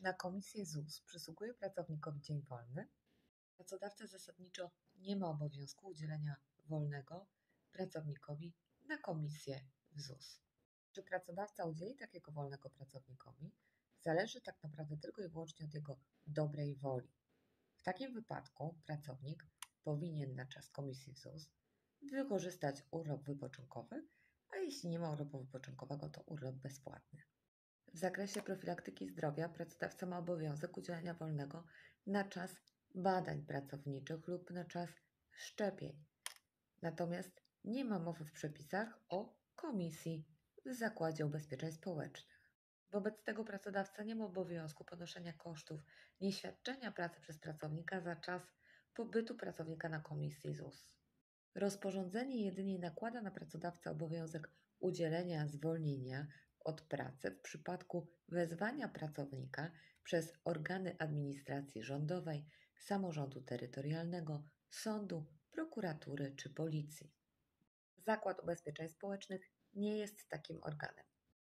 Na komisję ZUS przysługuje pracownikowi dzień wolny? Pracodawca zasadniczo nie ma obowiązku udzielenia wolnego pracownikowi na komisję w ZUS. Czy pracodawca udzieli takiego wolnego pracownikowi, zależy tak naprawdę tylko i wyłącznie od jego dobrej woli. W takim wypadku pracownik powinien na czas komisji ZUS wykorzystać urlop wypoczynkowy, a jeśli nie ma urlopu wypoczynkowego, to urlop bezpłatny. W zakresie profilaktyki zdrowia pracodawca ma obowiązek udzielenia wolnego na czas badań pracowniczych lub na czas szczepień. Natomiast nie ma mowy w przepisach o komisji w Zakładzie Ubezpieczeń Społecznych. Wobec tego pracodawca nie ma obowiązku ponoszenia kosztów nieświadczenia pracy przez pracownika za czas pobytu pracownika na komisji ZUS. Rozporządzenie jedynie nakłada na pracodawcę obowiązek udzielenia zwolnienia od pracy w przypadku wezwania pracownika przez organy administracji rządowej, samorządu terytorialnego, sądu, prokuratury czy policji. Zakład Ubezpieczeń Społecznych nie jest takim organem.